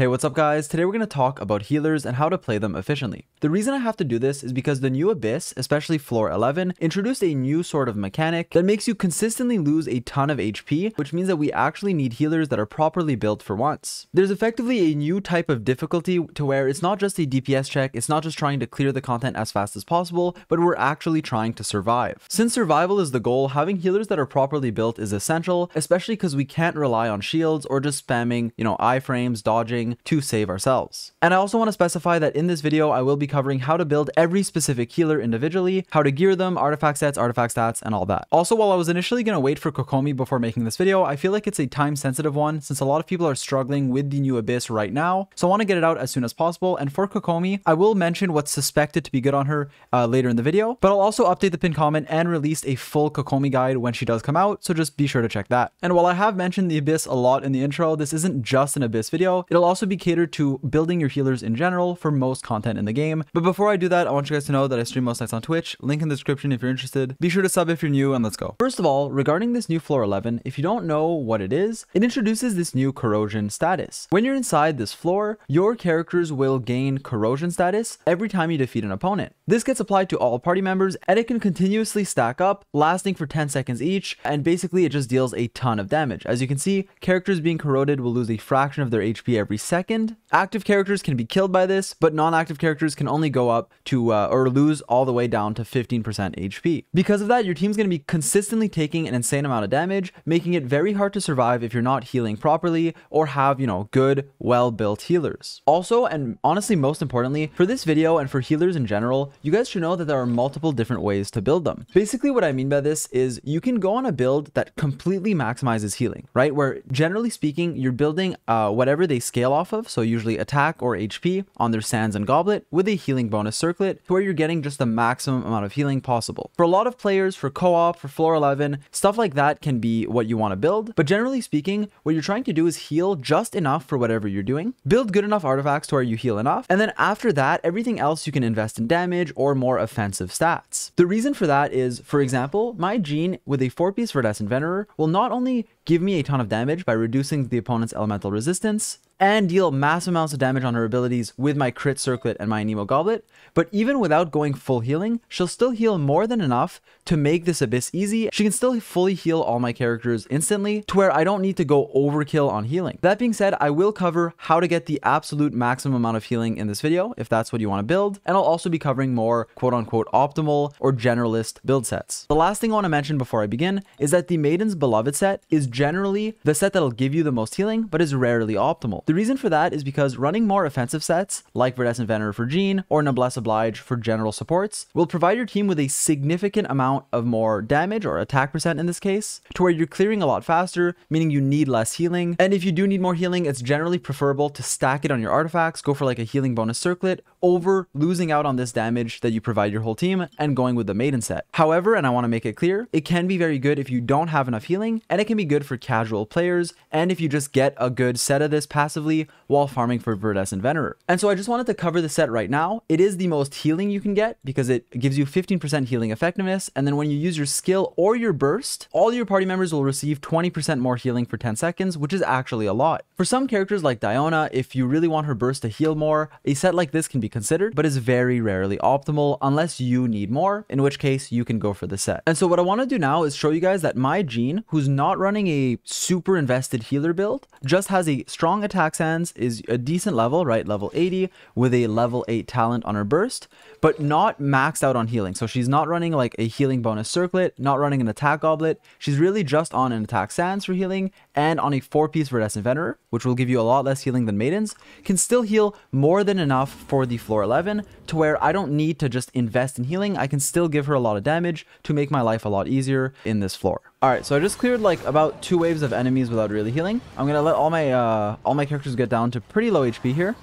Hey, what's up guys? Today we're going to talk about healers and how to play them efficiently. The reason I have to do this is because the new Abyss, especially floor 11, introduced a new sort of mechanic that makes you consistently lose a ton of HP, which means that we actually need healers that are properly built for once. There's effectively a new type of difficulty to where it's not just a DPS check, it's not just trying to clear the content as fast as possible, but we're actually trying to survive. Since survival is the goal, having healers that are properly built is essential, especially because we can't rely on shields or just spamming, you know, iframes, dodging, to save ourselves. And I also want to specify that in this video, I will be covering how to build every specific healer individually, how to gear them, artifact sets, artifact stats, and all that. Also, while I was initially going to wait for Kokomi before making this video, I feel like it's a time sensitive one since a lot of people are struggling with the new Abyss right now. So I want to get it out as soon as possible. And for Kokomi, I will mention what's suspected to be good on her uh, later in the video, but I'll also update the pin comment and release a full Kokomi guide when she does come out. So just be sure to check that. And while I have mentioned the Abyss a lot in the intro, this isn't just an Abyss video. It'll also be catered to building your healers in general for most content in the game. But before I do that, I want you guys to know that I stream most nights on Twitch. Link in the description if you're interested. Be sure to sub if you're new and let's go. First of all, regarding this new floor 11, if you don't know what it is, it introduces this new corrosion status. When you're inside this floor, your characters will gain corrosion status every time you defeat an opponent. This gets applied to all party members and it can continuously stack up, lasting for 10 seconds each, and basically it just deals a ton of damage. As you can see, characters being corroded will lose a fraction of their HP every second. Active characters can be killed by this, but non-active characters can only go up to uh, or lose all the way down to 15% HP. Because of that, your team's going to be consistently taking an insane amount of damage, making it very hard to survive if you're not healing properly or have, you know, good, well-built healers. Also, and honestly most importantly, for this video and for healers in general, you guys should know that there are multiple different ways to build them. Basically what I mean by this is you can go on a build that completely maximizes healing, right? Where generally speaking, you're building uh, whatever they scale off of, so usually attack or HP, on their Sands and Goblet with a healing bonus circlet to where you're getting just the maximum amount of healing possible. For a lot of players, for co-op, for floor 11, stuff like that can be what you want to build, but generally speaking, what you're trying to do is heal just enough for whatever you're doing, build good enough artifacts to where you heal enough, and then after that, everything else you can invest in damage or more offensive stats. The reason for that is, for example, my Jean with a 4-piece Viridescent Venerer will not only give me a ton of damage by reducing the opponent's elemental resistance, and deal massive amounts of damage on her abilities with my crit circlet and my Anemo Goblet, but even without going full healing, she'll still heal more than enough to make this Abyss easy. She can still fully heal all my characters instantly to where I don't need to go overkill on healing. That being said, I will cover how to get the absolute maximum amount of healing in this video, if that's what you want to build, and I'll also be covering more quote unquote optimal or generalist build sets. The last thing I want to mention before I begin is that the Maiden's Beloved set is generally the set that'll give you the most healing, but is rarely optimal. The reason for that is because running more offensive sets, like Viridescent Venerer for Jean or Noblesse Oblige for general supports, will provide your team with a significant amount of more damage or attack percent in this case, to where you're clearing a lot faster, meaning you need less healing. And if you do need more healing, it's generally preferable to stack it on your artifacts, go for like a healing bonus circlet, over losing out on this damage that you provide your whole team and going with the Maiden set. However, and I want to make it clear, it can be very good if you don't have enough healing, and it can be good for casual players, and if you just get a good set of this passively while farming for Viridescent Venerer. And so I just wanted to cover the set right now. It is the most healing you can get because it gives you 15% healing effectiveness, and then when you use your skill or your burst, all your party members will receive 20% more healing for 10 seconds, which is actually a lot. For some characters like Diona, if you really want her burst to heal more, a set like this can be considered, but is very rarely optimal unless you need more, in which case you can go for the set. And so what I want to do now is show you guys that my Jean, who's not running a super invested healer build, just has a strong attack sands, is a decent level, right? Level 80 with a level 8 talent on her burst, but not maxed out on healing. So she's not running like a healing bonus circlet, not running an attack goblet. She's really just on an attack sands for healing and on a 4-piece Viridescent Venerer, which will give you a lot less healing than Maidens, can still heal more than enough for the floor 11 to where I don't need to just invest in healing. I can still give her a lot of damage to make my life a lot easier in this floor. Alright, so I just cleared like about two waves of enemies without really healing. I'm gonna let all my uh, all my characters get down to pretty low HP here,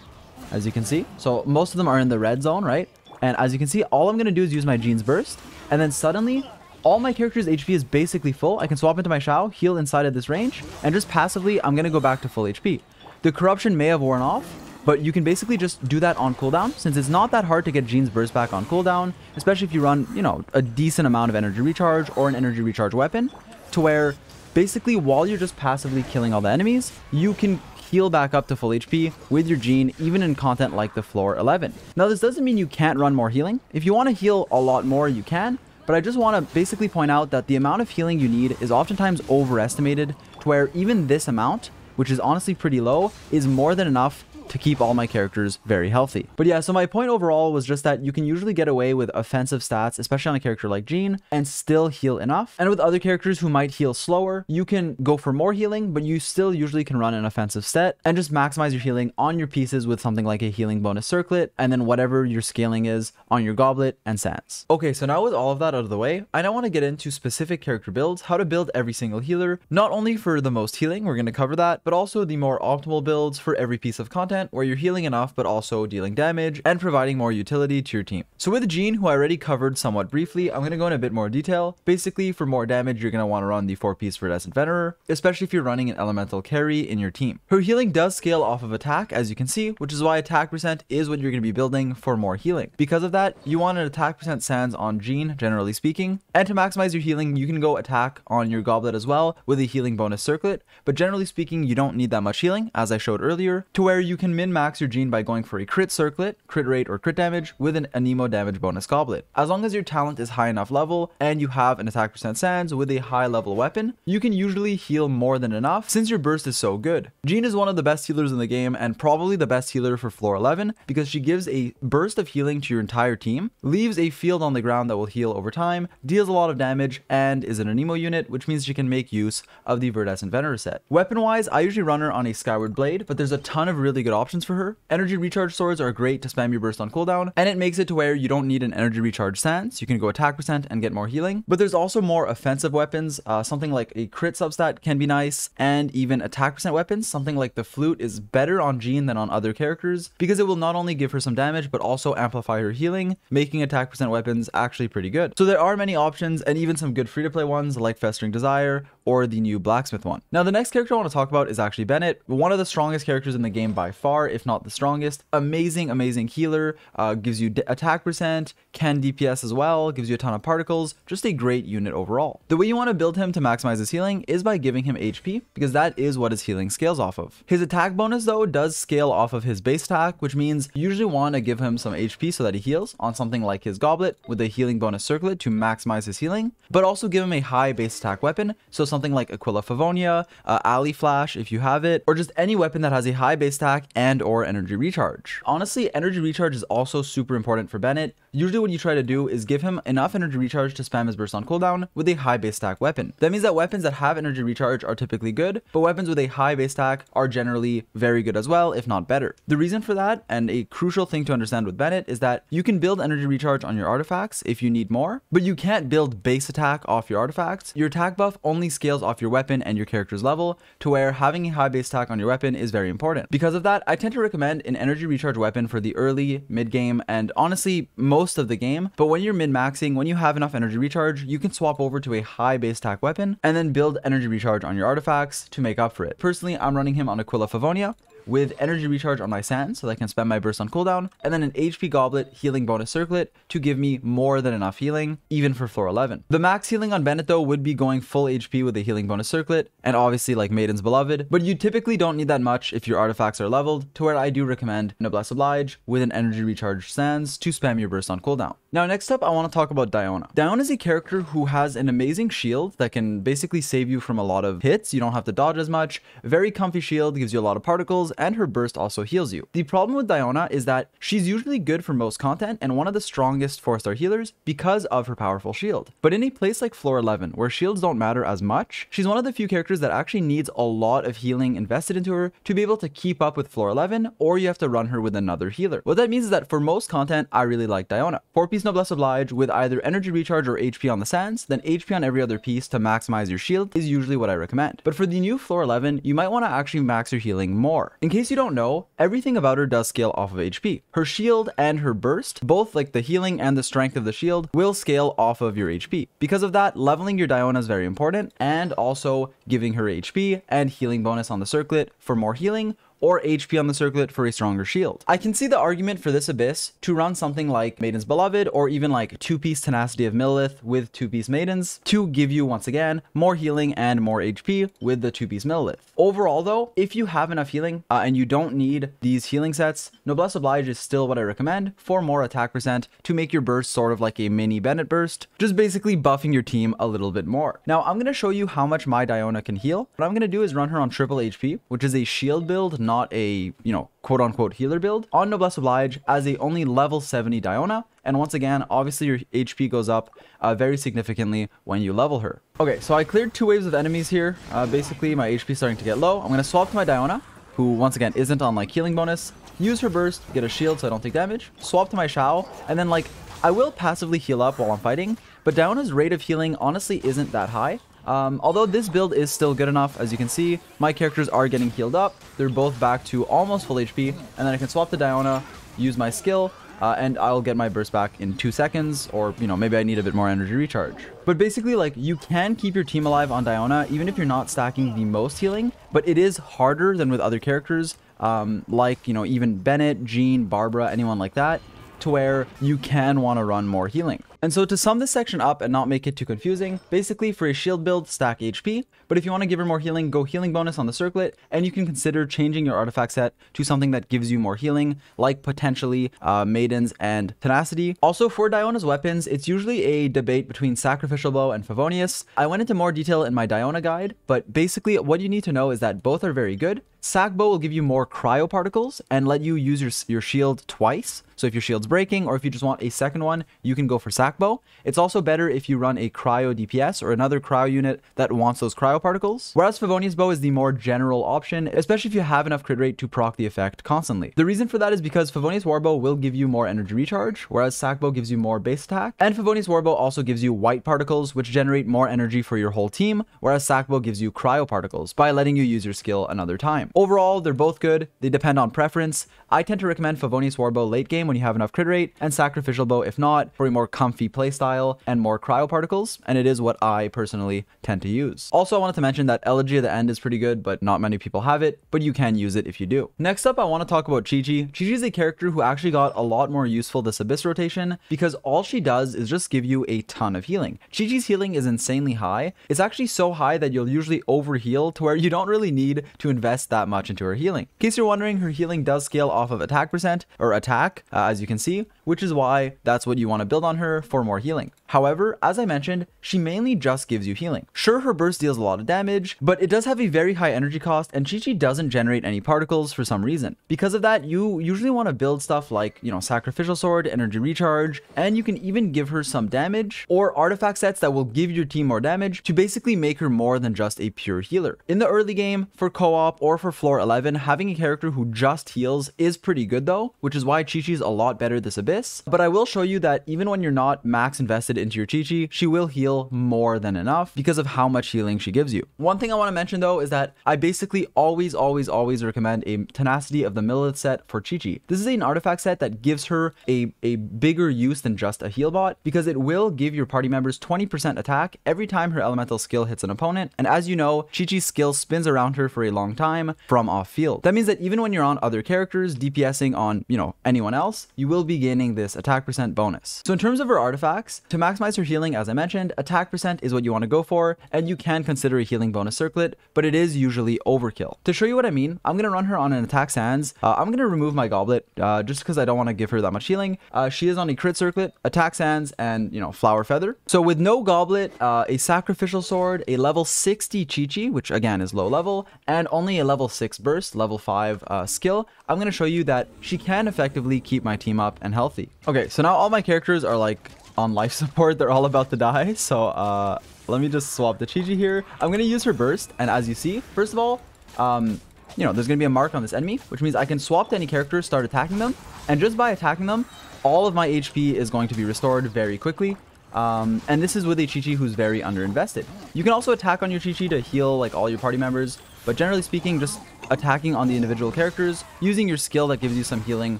as you can see. So most of them are in the red zone, right? And as you can see, all I'm gonna do is use my Jean's Burst, and then suddenly all my character's HP is basically full. I can swap into my Xiao, heal inside of this range, and just passively, I'm gonna go back to full HP. The corruption may have worn off, but you can basically just do that on cooldown since it's not that hard to get Jean's Burst back on cooldown, especially if you run, you know, a decent amount of energy recharge or an energy recharge weapon to where basically while you're just passively killing all the enemies, you can heal back up to full HP with your Jean, even in content like the floor 11. Now this doesn't mean you can't run more healing. If you want to heal a lot more, you can, but I just want to basically point out that the amount of healing you need is oftentimes overestimated to where even this amount, which is honestly pretty low, is more than enough to keep all my characters very healthy. But yeah, so my point overall was just that you can usually get away with offensive stats, especially on a character like Jean, and still heal enough. And with other characters who might heal slower, you can go for more healing, but you still usually can run an offensive set and just maximize your healing on your pieces with something like a healing bonus circlet, and then whatever your scaling is on your goblet and sands. Okay, so now with all of that out of the way, I now want to get into specific character builds, how to build every single healer, not only for the most healing, we're going to cover that, but also the more optimal builds for every piece of content where you're healing enough but also dealing damage and providing more utility to your team. So with Jean, who I already covered somewhat briefly, I'm going to go in a bit more detail. Basically, for more damage, you're going to want to run the 4-piece Viridescent Venerer, especially if you're running an elemental carry in your team. Her healing does scale off of attack, as you can see, which is why attack percent is what you're going to be building for more healing. Because of that, you want an attack percent sands on Jean, generally speaking, and to maximize your healing, you can go attack on your goblet as well with a healing bonus circlet, but generally speaking, you don't need that much healing, as I showed earlier, to where you can can min-max your Jean by going for a crit circlet, crit rate, or crit damage with an Anemo damage bonus goblet. As long as your talent is high enough level and you have an attack percent sands with a high level weapon, you can usually heal more than enough since your burst is so good. Jean is one of the best healers in the game and probably the best healer for floor 11 because she gives a burst of healing to your entire team, leaves a field on the ground that will heal over time, deals a lot of damage, and is an Anemo unit, which means she can make use of the Viridescent Venerer set. Weapon wise, I usually run her on a Skyward Blade, but there's a ton of really good options for her. Energy recharge swords are great to spam your burst on cooldown, and it makes it to where you don't need an energy recharge sands. You can go attack percent and get more healing. But there's also more offensive weapons. Uh, something like a crit substat can be nice, and even attack percent weapons. Something like the flute is better on Jean than on other characters because it will not only give her some damage but also amplify her healing, making attack percent weapons actually pretty good. So there are many options and even some good free to play ones like Festering Desire or the new Blacksmith one. Now the next character I want to talk about is actually Bennett, one of the strongest characters in the game by far, if not the strongest. Amazing, amazing healer, uh, gives you attack percent, can DPS as well, gives you a ton of particles, just a great unit overall. The way you want to build him to maximize his healing is by giving him HP, because that is what his healing scales off of. His attack bonus though does scale off of his base attack, which means you usually want to give him some HP so that he heals on something like his goblet with a healing bonus circlet to maximize his healing, but also give him a high base attack weapon, so something like Aquila Favonia, uh, Alley Flash if you have it, or just any weapon that has a high base attack and or energy recharge. Honestly, energy recharge is also super important for Bennett. Usually what you try to do is give him enough energy recharge to spam his burst on cooldown with a high base attack weapon. That means that weapons that have energy recharge are typically good, but weapons with a high base attack are generally very good as well, if not better. The reason for that, and a crucial thing to understand with Bennett, is that you can build energy recharge on your artifacts if you need more, but you can't build base attack off your artifacts. Your attack buff only scales off your your weapon and your character's level to where having a high base attack on your weapon is very important. Because of that, I tend to recommend an energy recharge weapon for the early, mid game, and honestly, most of the game. But when you're mid maxing, when you have enough energy recharge, you can swap over to a high base attack weapon and then build energy recharge on your artifacts to make up for it. Personally, I'm running him on Aquila Favonius with energy recharge on my sand so that I can spend my burst on cooldown, and then an HP goblet healing bonus circlet to give me more than enough healing, even for floor 11. The max healing on Bennett though would be going full HP with a healing bonus circlet, and obviously like Maiden's Beloved, but you typically don't need that much if your artifacts are leveled, to where I do recommend Noblesse Oblige with an energy recharge sands to spam your burst on cooldown. Now next up I want to talk about Diona. Diona is a character who has an amazing shield that can basically save you from a lot of hits, you don't have to dodge as much, very comfy shield, gives you a lot of particles, and her burst also heals you. The problem with Diona is that she's usually good for most content and one of the strongest 4-star healers because of her powerful shield. But in a place like floor 11, where shields don't matter as much, she's one of the few characters that actually needs a lot of healing invested into her to be able to keep up with floor 11, or you have to run her with another healer. What that means is that for most content, I really like Diona. 4-piece Noblesse Oblige with either energy recharge or HP on the sands, then HP on every other piece to maximize your shield is usually what I recommend. But for the new floor 11, you might want to actually max your healing more. In case you don't know, everything about her does scale off of HP. Her shield and her burst, both like the healing and the strength of the shield, will scale off of your HP. Because of that, leveling your Diona is very important, and also giving her HP and healing bonus on the circlet for more healing or HP on the circlet for a stronger shield. I can see the argument for this Abyss to run something like Maiden's Beloved or even like 2-piece Tenacity of Millelith with 2-piece Maidens to give you, once again, more healing and more HP with the 2-piece Millelith. Overall though, if you have enough healing uh, and you don't need these healing sets, Noblesse Oblige is still what I recommend for more attack percent to make your burst sort of like a mini Bennett burst, just basically buffing your team a little bit more. Now I'm going to show you how much my Diona can heal. What I'm going to do is run her on triple HP, which is a shield build, not a, you know, quote unquote healer build on Noblesse Oblige as a only level 70 Diona. And once again, obviously your HP goes up uh, very significantly when you level her. Okay, so I cleared two waves of enemies here. Uh, basically, my HP starting to get low. I'm going to swap to my Diona, who once again isn't on like healing bonus. Use her burst, get a shield so I don't take damage. Swap to my Xiao, and then like I will passively heal up while I'm fighting, but Diona's rate of healing honestly isn't that high. Um, although this build is still good enough, as you can see, my characters are getting healed up. They're both back to almost full HP, and then I can swap to Diona, use my skill, uh, and I'll get my burst back in two seconds, or, you know, maybe I need a bit more energy recharge. But basically, like, you can keep your team alive on Diona, even if you're not stacking the most healing, but it is harder than with other characters, um, like, you know, even Bennett, Jean, Barbara, anyone like that, to where you can want to run more healing. And so to sum this section up and not make it too confusing, basically for a shield build, stack HP, but if you want to give her more healing, go healing bonus on the circlet, and you can consider changing your artifact set to something that gives you more healing, like potentially uh, Maidens and Tenacity. Also for Diona's weapons, it's usually a debate between Sacrificial Bow and Favonius. I went into more detail in my Diona guide, but basically what you need to know is that both are very good. Sac Bow will give you more cryo particles and let you use your, your shield twice. So if your shield's breaking or if you just want a second one, you can go for Sac Bow. It's also better if you run a cryo DPS or another cryo unit that wants those cryo particles. Whereas Favonius Bow is the more general option, especially if you have enough crit rate to proc the effect constantly. The reason for that is because Favonius Warbow will give you more energy recharge, whereas Sac Bow gives you more base attack. And Favonius Warbow also gives you white particles, which generate more energy for your whole team, whereas Sac Bow gives you cryo particles by letting you use your skill another time. Overall, they're both good. They depend on preference. I tend to recommend Favonius Warbow late game when you have enough crit rate, and Sacrificial Bow if not, for a more comfy playstyle and more cryo particles, and it is what I personally tend to use. Also, I wanted to mention that Elegy at the end is pretty good, but not many people have it, but you can use it if you do. Next up, I want to talk about Qiqi. Qiqi is a character who actually got a lot more useful this Abyss rotation, because all she does is just give you a ton of healing. Qiqi's healing is insanely high. It's actually so high that you'll usually overheal to where you don't really need to invest that much into her healing. In case you're wondering, her healing does scale off of attack percent, or attack, uh, as you can see, which is why that's what you want to build on her for more healing. However, as I mentioned, she mainly just gives you healing. Sure, her burst deals a lot of damage, but it does have a very high energy cost, and Qiqi doesn't generate any particles for some reason. Because of that, you usually want to build stuff like, you know, Sacrificial Sword, Energy Recharge, and you can even give her some damage, or artifact sets that will give your team more damage to basically make her more than just a pure healer. In the early game, for co-op or for floor 11, having a character who just heals is pretty good though, which is why Qiqi's a lot better this Abyss. But I will show you that even when you're not max invested into your Qiqi, she will heal more than enough because of how much healing she gives you. One thing I want to mention though is that I basically always, always, always recommend a Tenacity of the Millelith set for Qiqi. This is an artifact set that gives her a, a bigger use than just a heal bot because it will give your party members 20% attack every time her elemental skill hits an opponent. And as you know, Qiqi's skill spins around her for a long time from off field. That means that even when you're on other characters, DPSing on, you know, anyone else, you will be gaining this attack percent bonus. So in terms of her artifacts, to maximize her healing, as I mentioned, attack percent is what you want to go for, and you can consider a healing bonus circlet, but it is usually overkill. To show you what I mean, I'm going to run her on an attack sands. Uh, I'm going to remove my goblet uh, just because I don't want to give her that much healing. Uh, she is on a crit circlet, attack sands, and, you know, flower feather. So with no goblet, uh, a sacrificial sword, a level 60 Qiqi, which again is low level, and only a level 6 burst, level 5 uh, skill, I'm going to show you that she can effectively keep my team up and healthy. Okay, so now all my characters are like on life support. They're all about to die. So uh, let me just swap the Qiqi here. I'm going to use her burst. And as you see, first of all, um, you know, there's going to be a mark on this enemy, which means I can swap to any character, start attacking them. And just by attacking them, all of my HP is going to be restored very quickly. Um, and this is with a Qiqi who's very underinvested. You can also attack on your Qiqi to heal like all your party members, but generally speaking, just attacking on the individual characters, using your skill that gives you some healing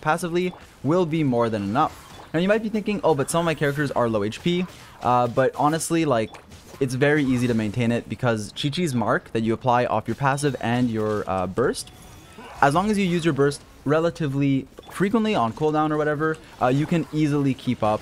passively, will be more than enough. Now you might be thinking, oh, but some of my characters are low HP, uh, but honestly, like, it's very easy to maintain it because Qiqi's mark that you apply off your passive and your uh, burst as long as you use your burst relatively frequently on cooldown or whatever, uh, you can easily keep up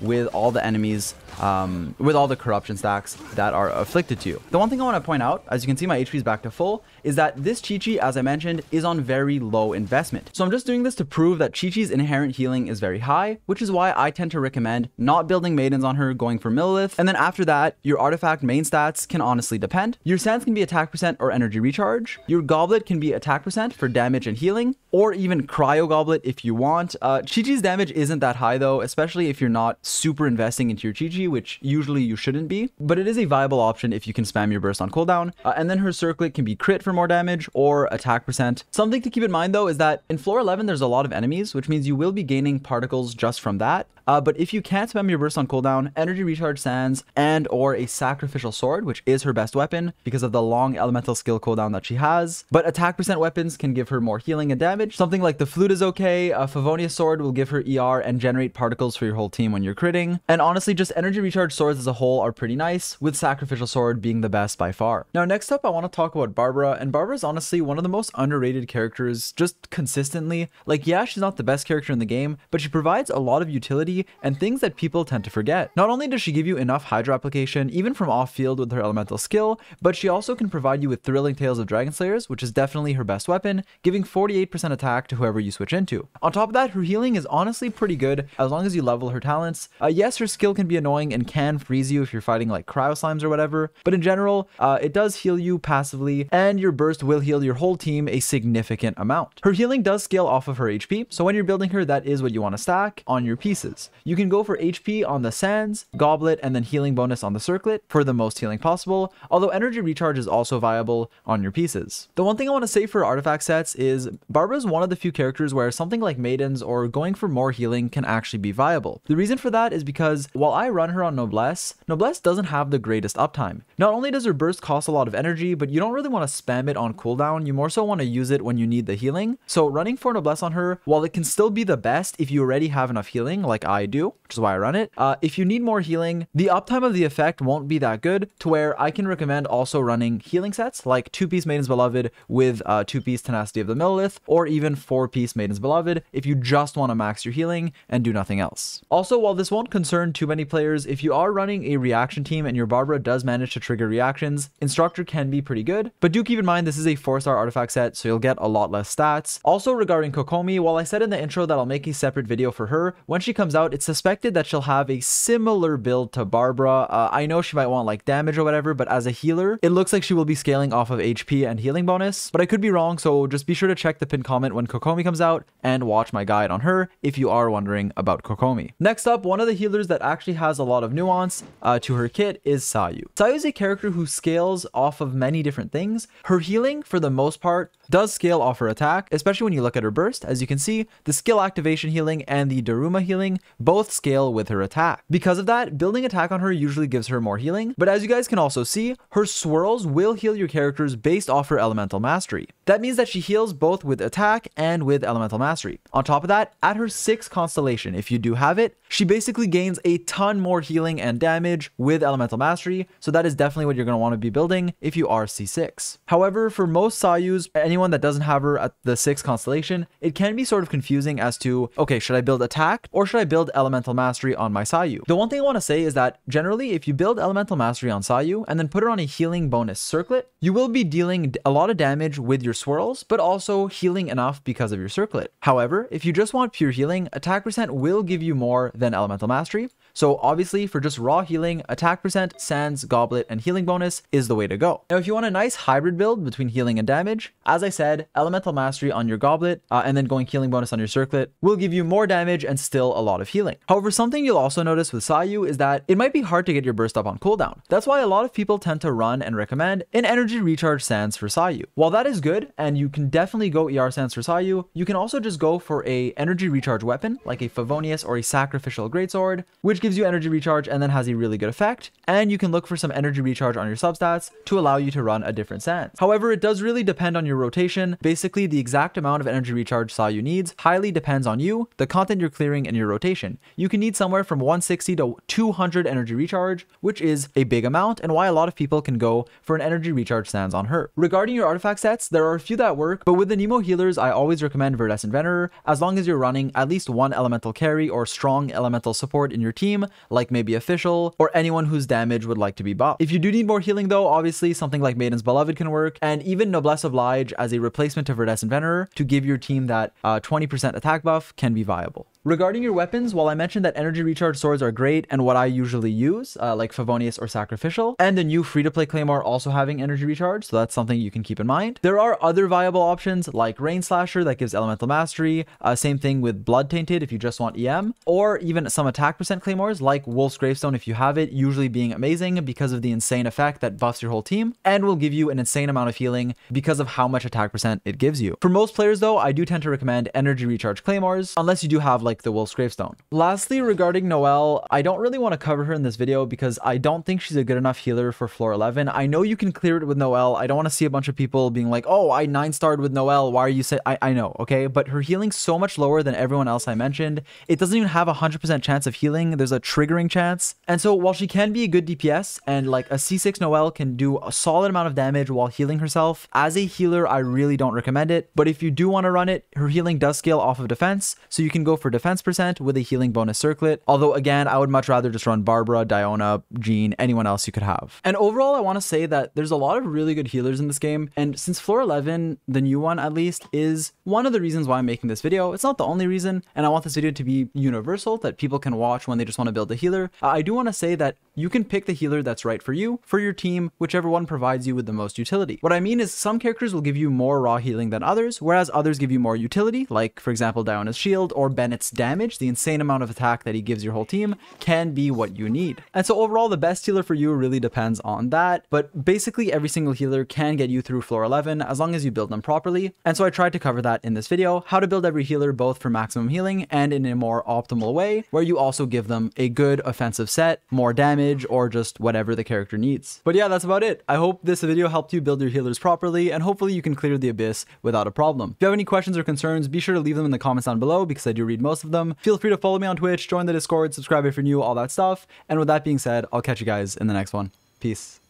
with all the enemies um, with all the corruption stacks that are afflicted to you. The one thing I want to point out, as you can see my HP is back to full, is that this Qiqi, as I mentioned, is on very low investment. So I'm just doing this to prove that Qiqi's inherent healing is very high, which is why I tend to recommend not building maidens on her, going for Millelith, and then after that, your artifact main stats can honestly depend. Your sands can be attack percent or energy recharge. Your goblet can be attack percent for damage and healing, or even cryo goblet if you want. Uh, Qiqi's damage isn't that high though, especially if you're not super investing into your Qiqi, which usually you shouldn't be, but it is a viable option if you can spam your burst on cooldown. Uh, and then her circlet can be crit for more damage or attack percent. Something to keep in mind though is that in floor 11 there's a lot of enemies, which means you will be gaining particles just from that. Uh, but if you can't spam your burst on cooldown, energy recharge sands and or a sacrificial sword, which is her best weapon because of the long elemental skill cooldown that she has. But attack percent weapons can give her more healing and damage. Something like the flute is okay. A Favonius sword will give her ER and generate particles for your whole team when you're critting. And honestly, just energy recharge swords as a whole are pretty nice, with sacrificial sword being the best by far. Now, next up, I want to talk about Barbara, and Barbara is honestly one of the most underrated characters just consistently. Like, yeah, she's not the best character in the game, but she provides a lot of utility and things that people tend to forget. Not only does she give you enough Hydro application, even from off field with her elemental skill, but she also can provide you with Thrilling Tales of Dragon Slayers, which is definitely her best weapon, giving 48% attack to whoever you switch into. On top of that, her healing is honestly pretty good as long as you level her talents. Uh, yes, her skill can be annoying and can freeze you if you're fighting like cryo slimes or whatever, but in general, uh, it does heal you passively, and your burst will heal your whole team a significant amount. Her healing does scale off of her HP, so when you're building her, that is what you want to stack on your pieces. You can go for HP on the Sands, Goblet, and then healing bonus on the Circlet for the most healing possible, although energy recharge is also viable on your pieces. The one thing I want to say for artifact sets is Barbara is one of the few characters where something like Maidens or going for more healing can actually be viable. The reason for that is because while I run her on Noblesse, Noblesse doesn't have the greatest uptime. Not only does her burst cost a lot of energy, but you don't really want to spam it on cooldown, you more so want to use it when you need the healing. So running for Noblesse on her, while it can still be the best if you already have enough healing like I do, which is why I run it. Uh, if you need more healing, the uptime of the effect won't be that good to where I can recommend also running healing sets like 2-piece Maiden's Beloved with uh, 2-piece Tenacity of the Millelith or even 4-piece Maiden's Beloved if you just want to max your healing and do nothing else. Also, while this won't concern too many players, if you are running a reaction team and your Barbara does manage to trigger reactions, Instructor can be pretty good, but do keep in mind this is a 4-star artifact set, so you'll get a lot less stats. Also regarding Kokomi, while I said in the intro that I'll make a separate video for her, when she comes out, it's suspected that she'll have a similar build to Barbara. Uh, I know she might want like damage or whatever, but as a healer, it looks like she will be scaling off of HP and healing bonus, but I could be wrong, so just be sure to check the pinned comment when Kokomi comes out and watch my guide on her if you are wondering about Kokomi. Next up, one of the healers that actually has a lot of nuance uh, to her kit is Sayu. Sayu is a character who scales off of many different things. Her healing, for the most part, does scale off her attack, especially when you look at her burst. As you can see, the skill activation healing and the Daruma healing both scale with her attack. Because of that, building attack on her usually gives her more healing, but as you guys can also see, her swirls will heal your characters based off her elemental mastery. That means that she heals both with attack and with elemental mastery. On top of that, at her 6th constellation, if you do have it, she basically gains a ton more healing and damage with elemental mastery, so that is definitely what you're going to want to be building if you are C6. However, for most Sayus, anyone that doesn't have her at the 6th constellation, it can be sort of confusing as to, okay, should I build attack or should I build elemental mastery on my Sayu? The one thing I want to say is that generally, if you build elemental mastery on Sayu and then put her on a healing bonus circlet, you will be dealing a lot of damage with your swirls, but also healing enough because of your circlet. However, if you just want pure healing, attack percent will give you more than elemental mastery. So obviously for just raw healing, attack percent, sands, goblet, and healing bonus is the way to go. Now if you want a nice hybrid build between healing and damage, as I said, elemental mastery on your goblet uh, and then going healing bonus on your circlet will give you more damage and still a lot of healing. However, something you'll also notice with Sayu is that it might be hard to get your burst up on cooldown. That's why a lot of people tend to run and recommend an energy recharge sands for Sayu. While that is good and you can definitely go ER sands for Sayu, you can also just go for a energy recharge weapon like a Favonius or a sacrificial greatsword, which gives gives you energy recharge and then has a really good effect. And you can look for some energy recharge on your substats to allow you to run a different sands. However, it does really depend on your rotation. Basically, the exact amount of energy recharge Sayu needs highly depends on you, the content you're clearing, and your rotation. You can need somewhere from 160 to 200 energy recharge, which is a big amount and why a lot of people can go for an energy recharge sands on her. Regarding your artifact sets, there are a few that work, but with the Anemo healers, I always recommend Viridescent Venerer as long as you're running at least one elemental carry or strong elemental support in your team, like maybe official or anyone whose damage would like to be buffed. If you do need more healing though, obviously something like Maiden's Beloved can work, and even Noblesse Oblige as a replacement to Viridescent Venerer to give your team that 20% uh, attack buff can be viable. Regarding your weapons, while I mentioned that energy recharge swords are great and what I usually use, uh, like Favonius or Sacrificial, and the new free-to-play Claymore also having energy recharge, so that's something you can keep in mind. There are other viable options like Rainslasher that gives Elemental Mastery, uh, same thing with Blood Tainted if you just want EM, or even some attack percent Claymores like Wolf's Gravestone if you have it, usually being amazing because of the insane effect that buffs your whole team, and will give you an insane amount of healing because of how much attack percent it gives you. For most players though, I do tend to recommend energy recharge Claymores, unless you do have like like the Wolf's Gravestone. Lastly, regarding Noelle, I don't really want to cover her in this video because I don't think she's a good enough healer for floor 11. I know you can clear it with Noelle. I don't want to see a bunch of people being like, oh, I 9-starred with Noelle. Why are you say I, I know, okay? But her healing's so much lower than everyone else I mentioned. It doesn't even have a 100% chance of healing. There's a triggering chance. And so while she can be a good DPS and like a C6 Noelle can do a solid amount of damage while healing herself, as a healer, I really don't recommend it. But if you do want to run it, her healing does scale off of defense. So you can go for defense defense percent with a healing bonus circlet. Although again, I would much rather just run Barbara, Diona, Jean, anyone else you could have. And overall, I want to say that there's a lot of really good healers in this game. And since floor 11, the new one at least, is one of the reasons why I'm making this video. It's not the only reason. And I want this video to be universal that people can watch when they just want to build a healer. I do want to say that you can pick the healer that's right for you, for your team, whichever one provides you with the most utility. What I mean is some characters will give you more raw healing than others, whereas others give you more utility, like for example Diona's shield or Bennett's damage, the insane amount of attack that he gives your whole team, can be what you need. And so overall, the best healer for you really depends on that. But basically, every single healer can get you through floor 11 as long as you build them properly. And so I tried to cover that in this video, how to build every healer both for maximum healing and in a more optimal way, where you also give them a good offensive set, more damage, or just whatever the character needs. But yeah, that's about it. I hope this video helped you build your healers properly, and hopefully you can clear the abyss without a problem. If you have any questions or concerns, be sure to leave them in the comments down below because I do read most of them. Feel free to follow me on Twitch, join the Discord, subscribe if you're new, all that stuff. And with that being said, I'll catch you guys in the next one. Peace.